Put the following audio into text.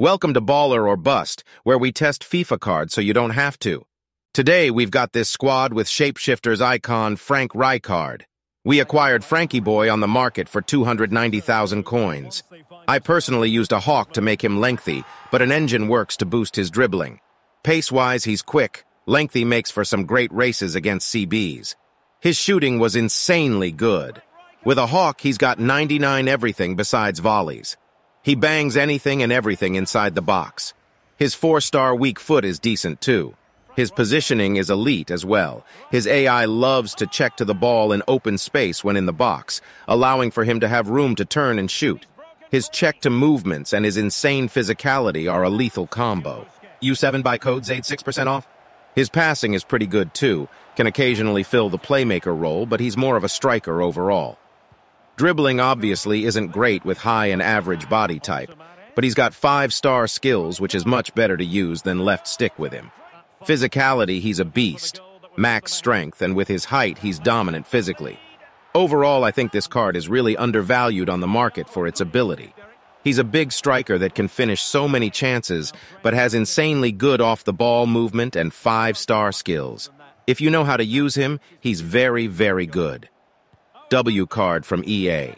Welcome to Baller or Bust, where we test FIFA cards so you don't have to. Today, we've got this squad with Shapeshifters icon Frank Rijkaard. We acquired Frankie Boy on the market for 290,000 coins. I personally used a hawk to make him lengthy, but an engine works to boost his dribbling. Pace-wise, he's quick. Lengthy makes for some great races against CBs. His shooting was insanely good. With a hawk, he's got 99 everything besides volleys. He bangs anything and everything inside the box. His four-star weak foot is decent too. His positioning is elite as well. His AI loves to check to the ball in open space when in the box, allowing for him to have room to turn and shoot. His check to movements and his insane physicality are a lethal combo. U7 by code Zade 6% off? His passing is pretty good too, can occasionally fill the playmaker role, but he's more of a striker overall. Dribbling obviously isn't great with high and average body type, but he's got five-star skills, which is much better to use than left stick with him. Physicality, he's a beast. Max strength, and with his height, he's dominant physically. Overall, I think this card is really undervalued on the market for its ability. He's a big striker that can finish so many chances, but has insanely good off-the-ball movement and five-star skills. If you know how to use him, he's very, very good. W card from EA.